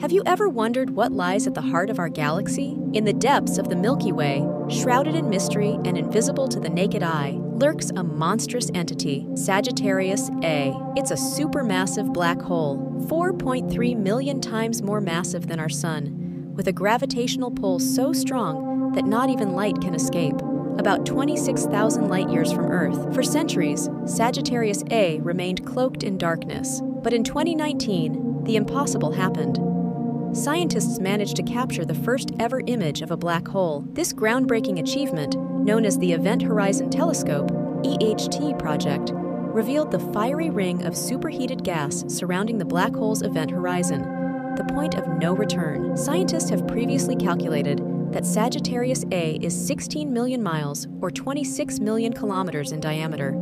Have you ever wondered what lies at the heart of our galaxy? In the depths of the Milky Way, shrouded in mystery and invisible to the naked eye, lurks a monstrous entity, Sagittarius A. It's a supermassive black hole, 4.3 million times more massive than our Sun, with a gravitational pull so strong that not even light can escape. About 26,000 light years from Earth. For centuries, Sagittarius A remained cloaked in darkness. But in 2019, the impossible happened scientists managed to capture the first ever image of a black hole. This groundbreaking achievement, known as the Event Horizon Telescope EHT project, revealed the fiery ring of superheated gas surrounding the black hole's event horizon, the point of no return. Scientists have previously calculated that Sagittarius A is 16 million miles or 26 million kilometers in diameter.